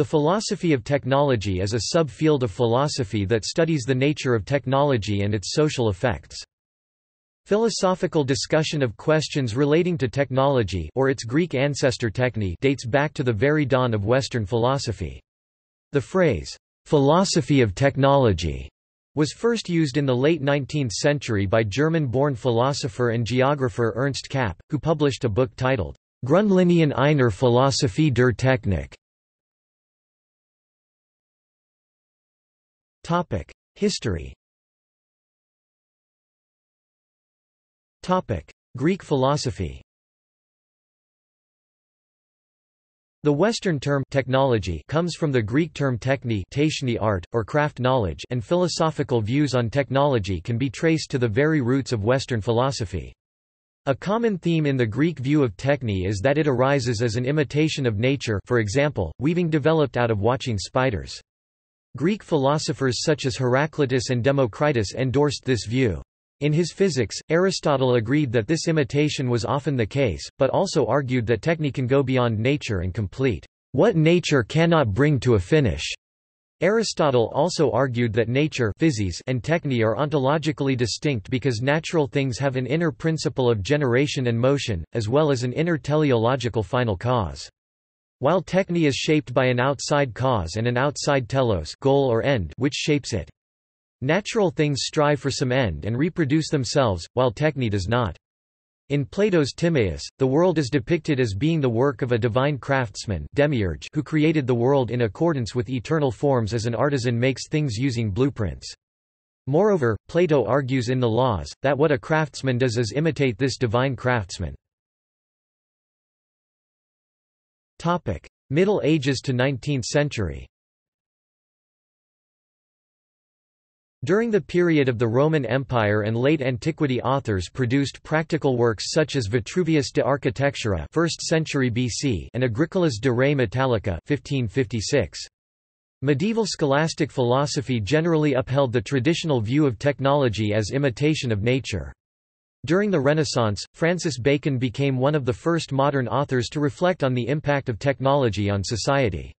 The philosophy of technology is a subfield of philosophy that studies the nature of technology and its social effects. Philosophical discussion of questions relating to technology or its Greek ancestor techne dates back to the very dawn of Western philosophy. The phrase, "'philosophy of technology' was first used in the late 19th century by German-born philosopher and geographer Ernst Kapp, who published a book titled Grundlinien einer Philosophie der Technik. History Greek philosophy The Western term technology comes from the Greek term techne art, or craft knowledge and philosophical views on technology can be traced to the very roots of Western philosophy. A common theme in the Greek view of techne is that it arises as an imitation of nature for example, weaving developed out of watching spiders. Greek philosophers such as Heraclitus and Democritus endorsed this view. In his Physics, Aristotle agreed that this imitation was often the case, but also argued that techne can go beyond nature and complete what nature cannot bring to a finish. Aristotle also argued that nature physis and techne are ontologically distinct because natural things have an inner principle of generation and motion, as well as an inner teleological final cause. While techne is shaped by an outside cause and an outside telos goal or end which shapes it. Natural things strive for some end and reproduce themselves, while techne does not. In Plato's Timaeus, the world is depicted as being the work of a divine craftsman demiurge who created the world in accordance with eternal forms as an artisan makes things using blueprints. Moreover, Plato argues in the Laws, that what a craftsman does is imitate this divine craftsman. Middle Ages to 19th century During the period of the Roman Empire and late antiquity authors produced practical works such as Vitruvius de Architectura 1st century BC and Agricolas de Re Metallica 1556. Medieval scholastic philosophy generally upheld the traditional view of technology as imitation of nature. During the Renaissance, Francis Bacon became one of the first modern authors to reflect on the impact of technology on society.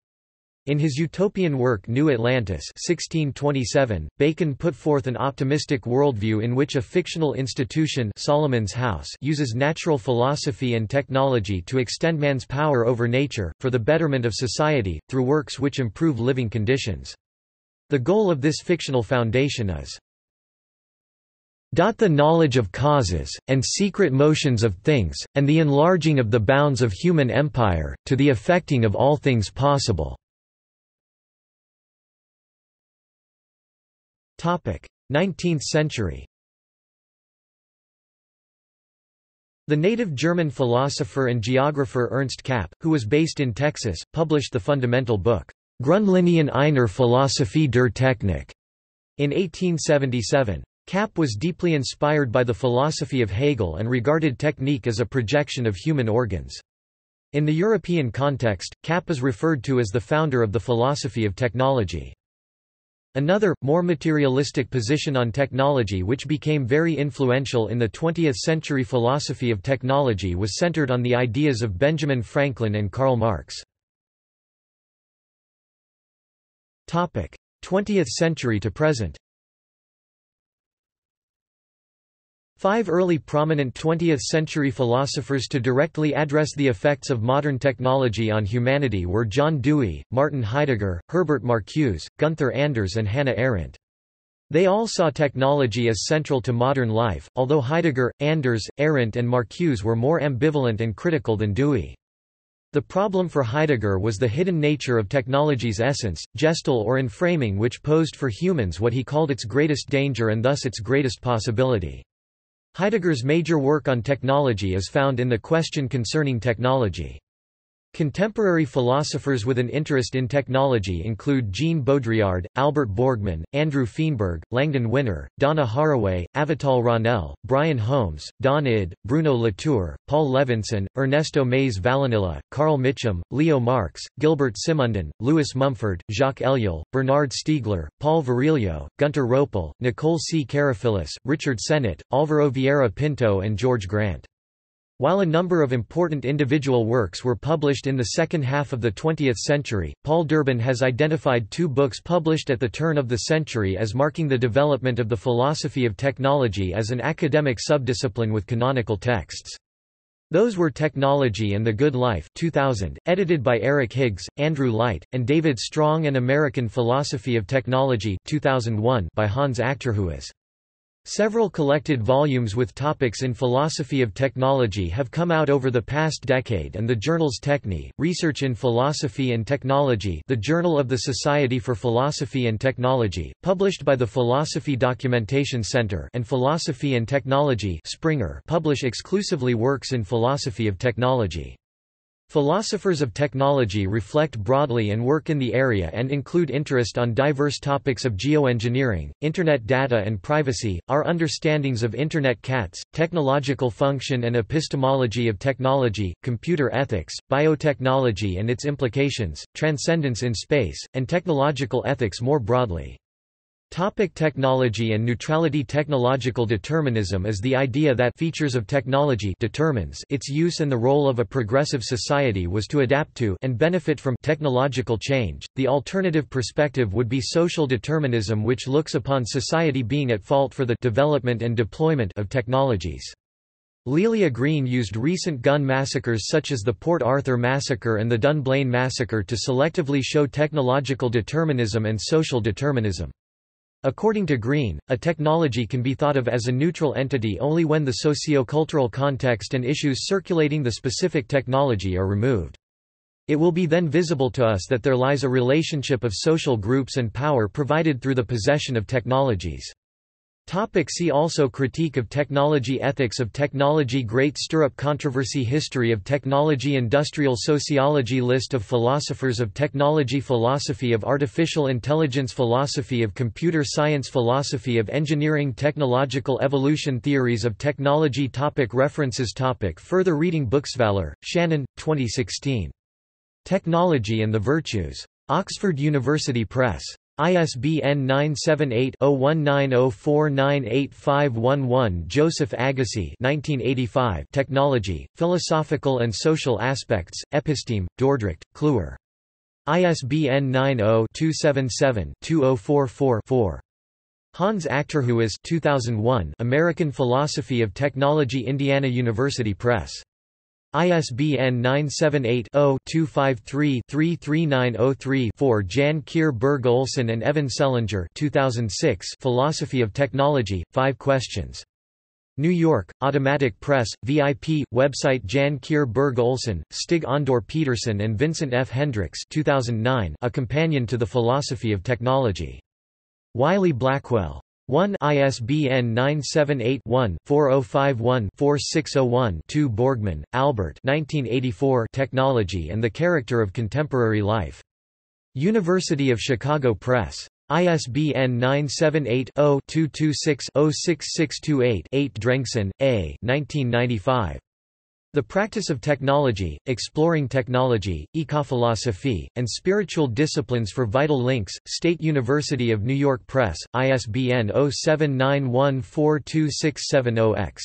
In his utopian work New Atlantis 1627, Bacon put forth an optimistic worldview in which a fictional institution Solomon's House uses natural philosophy and technology to extend man's power over nature, for the betterment of society, through works which improve living conditions. The goal of this fictional foundation is the knowledge of causes, and secret motions of things, and the enlarging of the bounds of human empire, to the effecting of all things possible." 19th century The native German philosopher and geographer Ernst Kapp, who was based in Texas, published the fundamental book, Grundlinien einer Philosophie der Technik, in 1877. Kapp was deeply inspired by the philosophy of Hegel and regarded technique as a projection of human organs. In the European context, Kapp is referred to as the founder of the philosophy of technology. Another, more materialistic position on technology which became very influential in the 20th-century philosophy of technology was centered on the ideas of Benjamin Franklin and Karl Marx. 20th century to present Five early prominent 20th-century philosophers to directly address the effects of modern technology on humanity were John Dewey, Martin Heidegger, Herbert Marcuse, Gunther Anders and Hannah Arendt. They all saw technology as central to modern life, although Heidegger, Anders, Arendt and Marcuse were more ambivalent and critical than Dewey. The problem for Heidegger was the hidden nature of technology's essence, Gestell or enframing which posed for humans what he called its greatest danger and thus its greatest possibility. Heidegger's major work on technology is found in the question concerning technology. Contemporary philosophers with an interest in technology include Jean Baudrillard, Albert Borgmann, Andrew Feenberg, Langdon Winner, Donna Haraway, Avital Ronell, Brian Holmes, Don Ihde, Bruno Latour, Paul Levinson, Ernesto Mayz Vallenilla, Carl Mitcham, Leo Marx, Gilbert Simondon, Lewis Mumford, Jacques Ellul, Bernard Stiegler, Paul Virilio, Gunter Ropohl, Nicole C. Karafyllis, Richard Sennett, Alvaro Vieira Pinto and George Grant. While a number of important individual works were published in the second half of the 20th century, Paul Durbin has identified two books published at the turn of the century as marking the development of the philosophy of technology as an academic subdiscipline with canonical texts. Those were Technology and the Good Life 2000, edited by Eric Higgs, Andrew Light, and David Strong and American Philosophy of Technology 2001 by Hans Achterhuis. Several collected volumes with topics in philosophy of technology have come out over the past decade and the journals Techné, Research in Philosophy and Technology the Journal of the Society for Philosophy and Technology, published by the Philosophy Documentation Center and Philosophy and Technology Springer publish exclusively works in philosophy of technology. Philosophers of technology reflect broadly and work in the area and include interest on diverse topics of geoengineering, Internet data and privacy, our understandings of Internet cats, technological function and epistemology of technology, computer ethics, biotechnology and its implications, transcendence in space, and technological ethics more broadly. Topic technology and neutrality Technological determinism is the idea that features of technology determines its use and the role of a progressive society was to adapt to and benefit from technological change. The alternative perspective would be social determinism which looks upon society being at fault for the development and deployment of technologies. Lelia Green used recent gun massacres such as the Port Arthur massacre and the Dunblane massacre to selectively show technological determinism and social determinism. According to Green, a technology can be thought of as a neutral entity only when the sociocultural context and issues circulating the specific technology are removed. It will be then visible to us that there lies a relationship of social groups and power provided through the possession of technologies. Topic see also Critique of technology Ethics of technology Great Stirrup Controversy History of technology Industrial sociology List of philosophers of technology Philosophy of artificial intelligence Philosophy of computer science Philosophy of engineering Technological evolution Theories of technology topic References topic Further reading Books Vallor, Shannon, 2016. Technology and the Virtues. Oxford University Press. ISBN 978-0190498511 Joseph Agassi 1985 Technology, Philosophical and Social Aspects, Episteme, Dordrecht, Kluwer. ISBN 90-277-2044-4. Hans Achterhuis 2001 American Philosophy of Technology Indiana University Press ISBN 978-0-253-33903-4 Jan Kyrre Berg and Evan Selinger 2006 Philosophy of Technology, Five Questions. New York, Automatic Press, VIP, website Jan Kyrre Berg Olsen, Stig Andur Pedersen and Vincent F. Hendricks 2009 A Companion to the Philosophy of Technology. Wiley-Blackwell. 1 ISBN 978-1-4051-4601-2 Borgmann, Albert 1984 Technology and the Character of Contemporary Life. University of Chicago Press. ISBN 978-0-226-06628-8 Drengson, A. 1995. The Practice of Technology, Exploring Technology, Ecophilosophy, and Spiritual Disciplines for Vital Links, State University of New York Press, ISBN 0791426670-X.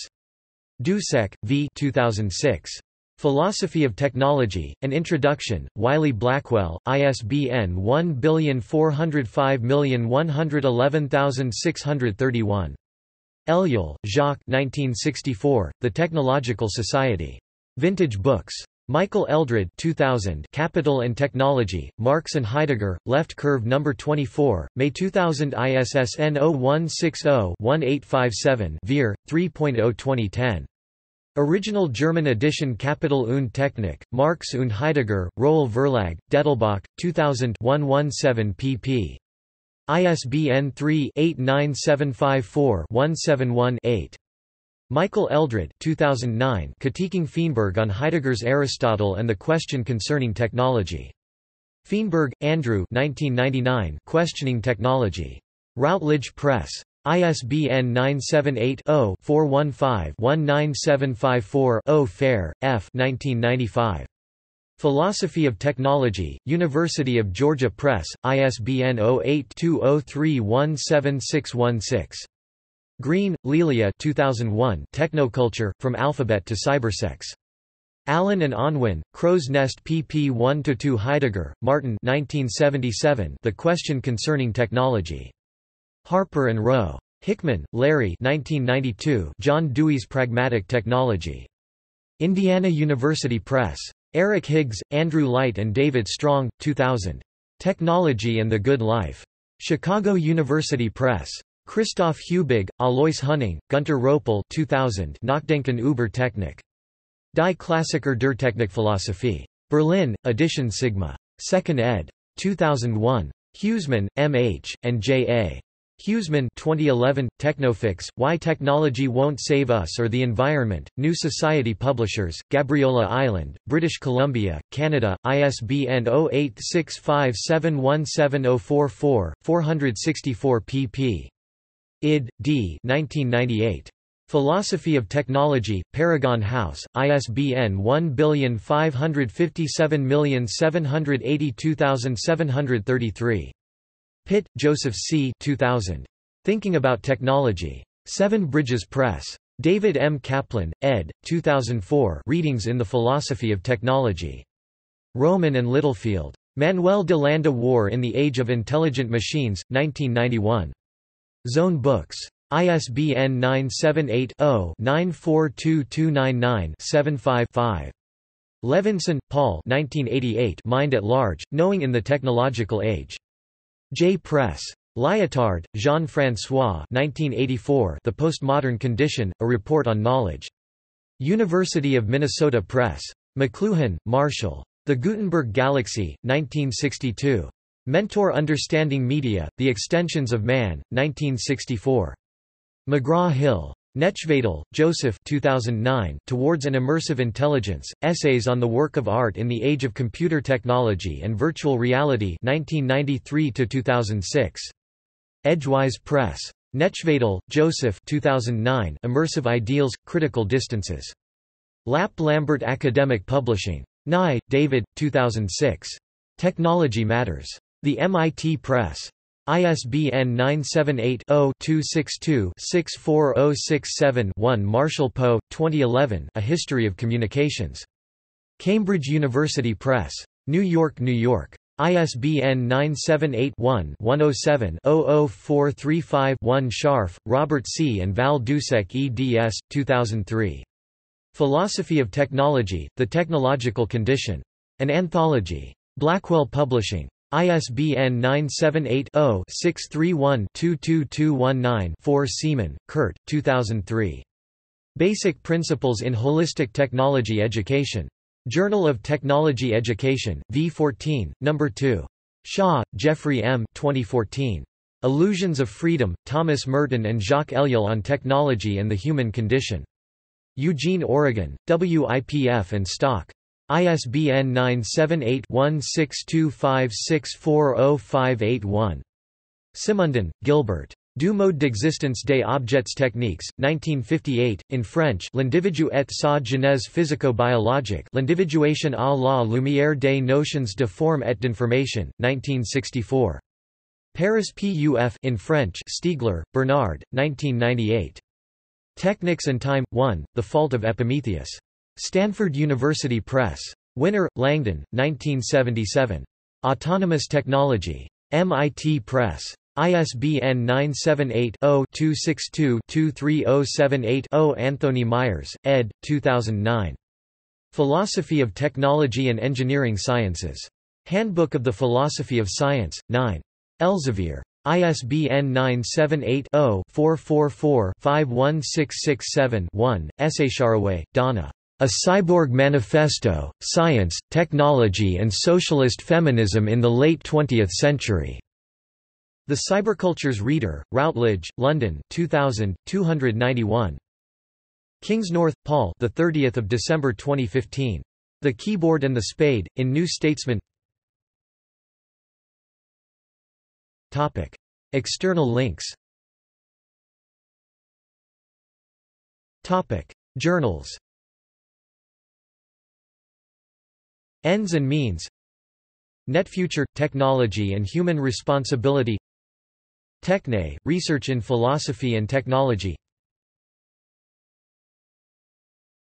Dušek, V. 2006. Philosophy of Technology, An Introduction, Wiley-Blackwell, ISBN 1405111631. Ellul, Jacques 1964, The Technological Society. Vintage Books. Michael Eldred 2000 Capital and Technology, Marx and Heidegger, Left Curve No. 24, May 2000 ISSN 0160-1857 Veer, 3.0 2010. Original German edition Kapital und Technik, Marx und Heidegger, Rowohl Verlag, Dettelbach, 2000 117 pp. ISBN 3-89754-171-8. Michael Eldred 2009 Critiquing Feenberg on Heidegger's Aristotle and the Question Concerning Technology. Feenberg, Andrew 1999 Questioning Technology. Routledge Press. ISBN 978-0-415-19754-0 Ferré, F. 1995. Philosophy of Technology, University of Georgia Press, ISBN 0820317616. Green, Lelia 2001 Technoculture, From Alphabet to Cybersex. Allen and Unwin, Crow's Nest pp 1–2 Heidegger, Martin 1977 The Question Concerning Technology. Harper and Row. Hickman, Larry 1992 John Dewey's Pragmatic Technology. Indiana University Press. Eric Higgs, Andrew Light and David Strong, 2000. Technology and the Good Life. Chicago University Press. Christoph Hubig, Alois Huning, Gunter Ropohl 2000 Nachdenken über Technik. Die Klassiker der Technikphilosophie. Berlin, Edition Sigma. 2nd ed. 2001. Huesemann, M. H., and J. A. Huesemann 2011, Technofix, Why Technology Won't Save Us or the Environment, New Society Publishers, Gabriola Island, British Columbia, Canada, ISBN 0865717044, 464 pp. Ihde. d. 1998. Philosophy of Technology, Paragon House, ISBN 1557782733. Pitt, Joseph C. 2000. Thinking About Technology. Seven Bridges Press. David M. Kaplan, ed. 2004 Readings in the Philosophy of Technology. Rowman and Littlefield. Manuel de Landa War in the Age of Intelligent Machines, 1991. Zone Books. ISBN 978-0-942299-75-5. Levinson, Paul 1988 Mind at Large, Knowing in the Technological Age. J. Press. Lyotard, Jean-François The Postmodern Condition, A Report on Knowledge. University of Minnesota Press. McLuhan, Marshall. The Gutenberg Galaxy, 1962. Mentor Understanding Media, The Extensions of Man, 1964. McGraw-Hill. Nechvatal, Joseph 2009, Towards an Immersive Intelligence, Essays on the Work of Art in the Age of Computer Technology and Virtual Reality 1993–2006. Edgewise Press. Nechvatal, Joseph 2009, Immersive Ideals, Critical Distances. LAP Lambert Academic Publishing. Nye, David, 2006. Technology Matters. The MIT Press. ISBN 978-0-262-64067-1 Marshall Poe, 2011 A History of Communications. Cambridge University Press. New York, New York. ISBN 978-1-107-00435-1 Scharff, Robert C. and Val Dusek eds. 2003. Philosophy of Technology, The Technological Condition. An Anthology. Blackwell Publishing. ISBN 978-0-631-22219-4 Seemann, Kurt, 2003. Basic Principles in Holistic Technology Education. Journal of Technology Education, V14, No. 2. Shaw, Jeffrey M. 2014. Illusions of Freedom, Thomas Merton and Jacques Ellul on Technology and the Human Condition. Eugene, Oregon, WIPF and Stock. ISBN 978-1625640581. Simondon, Gilbert. Du mode d'existence des objets techniques, 1958, in French L'individu et sa genèse physico-biologique L'individuation à la lumière des notions de forme et d'information, 1964. Paris PUF in French Stiegler, Bernard, 1998. Technics and Time, 1, The Fault of Epimetheus. Stanford University Press. Winner, Langdon, 1977. Autonomous Technology. MIT Press. ISBN 978-0-262-23078-0 Anthonie Meijers, ed. 2009. Philosophy of Technology and Engineering Sciences. Handbook of the Philosophy of Science, 9. Elsevier. ISBN 978-0-444-51667-1, Essays Haraway, Donna. A Cyborg Manifesto, Science, Technology and Socialist Feminism in the Late Twentieth Century. The Cybercultures Reader, Routledge, London, 2000, 291. Kingsnorth, Paul. The 30th of December 2015. The Keyboard and the Spade in New Statesman. Topic: External links. Topic: Journals. Ends and means NetFuture – Technology and Human Responsibility Techne, Research in Philosophy and Technology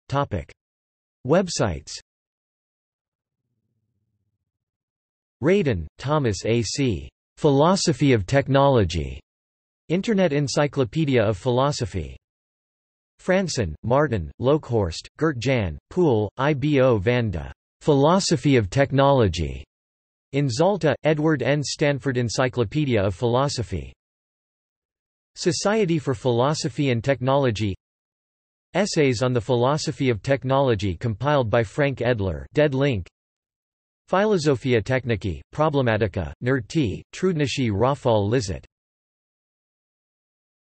Topic. Websites Reydon, Thomas A. C. Philosophy of Technology. Internet Encyclopedia of Philosophy. Franssen, Martin, Lokhorst, Gert Jan, Poel, Ibo van de Philosophy of Technology. In Zalta, Edward N. Stanford Encyclopedia of Philosophy. Society for Philosophy and Technology Essays on the Philosophy of Technology compiled by Frank Edler Dead link. Philosophia Technici, Problematica, Nerti, Trudnici Rafal Lizet